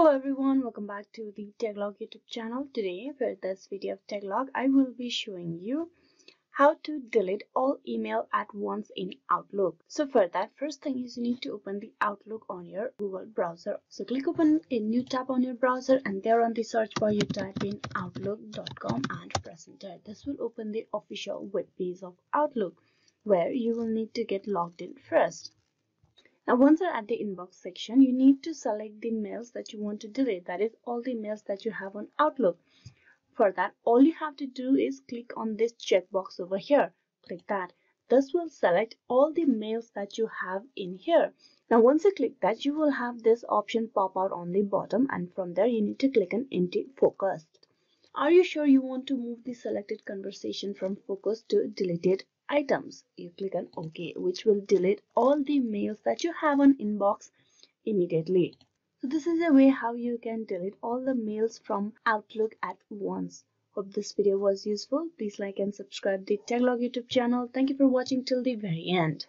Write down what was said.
Hello everyone, welcome back to the Techlog YouTube channel. Today for this video of Techlog, I will be showing you how to delete all email at once in Outlook. So for that, first thing is you need to open the Outlook on your Google browser. So click open a new tab on your browser and there on the search bar you type in outlook.com and press enter. This will open the official web page of Outlook where you will need to get logged in first. Now once you're at the inbox section, you need to select the mails that you want to delete. That is all the mails that you have on Outlook. For that, all you have to do is click on this checkbox over here. Click that. This will select all the mails that you have in here. Now once you click that, you will have this option pop out on the bottom and from there you need to click on empty focus. Are you sure you want to move the selected conversation from focus to deleted items? You click on ok which will delete all the mails that you have on inbox immediately. So this is a way how you can delete all the mails from outlook at once. Hope this video was useful. Please like and subscribe the techlog youtube channel. Thank you for watching till the very end